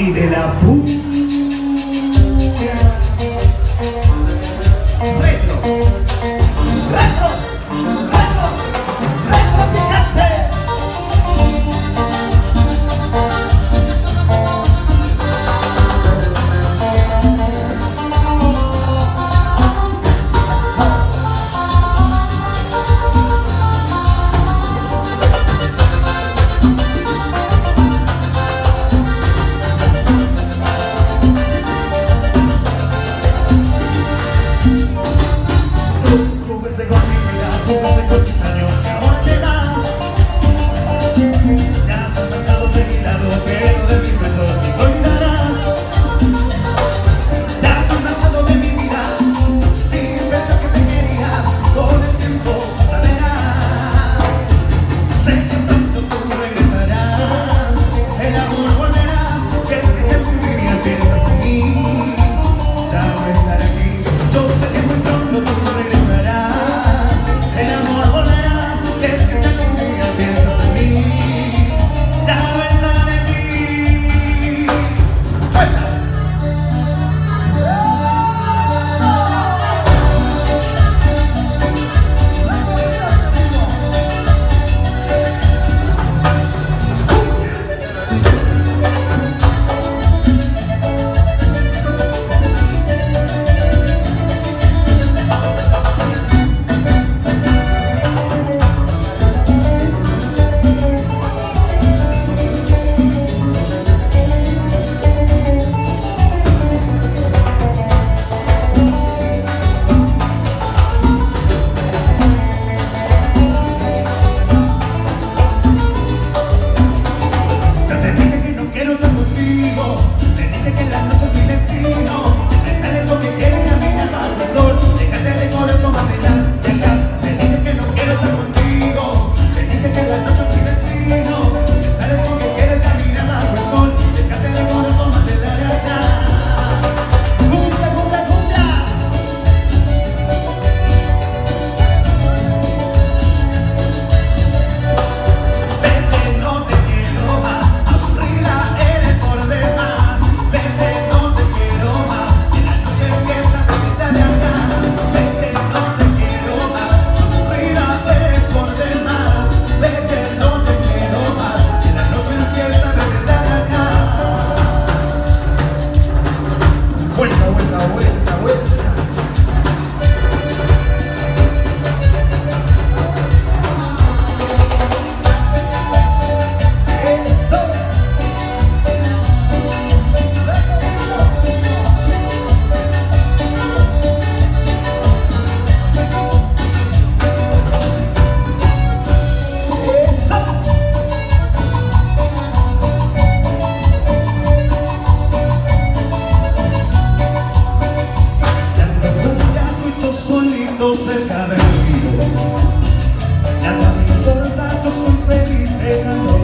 y de la puta. Yeah. de que la noche es mi destino soy lindo cerca del río. Ya no me importa, yo soy feliz en.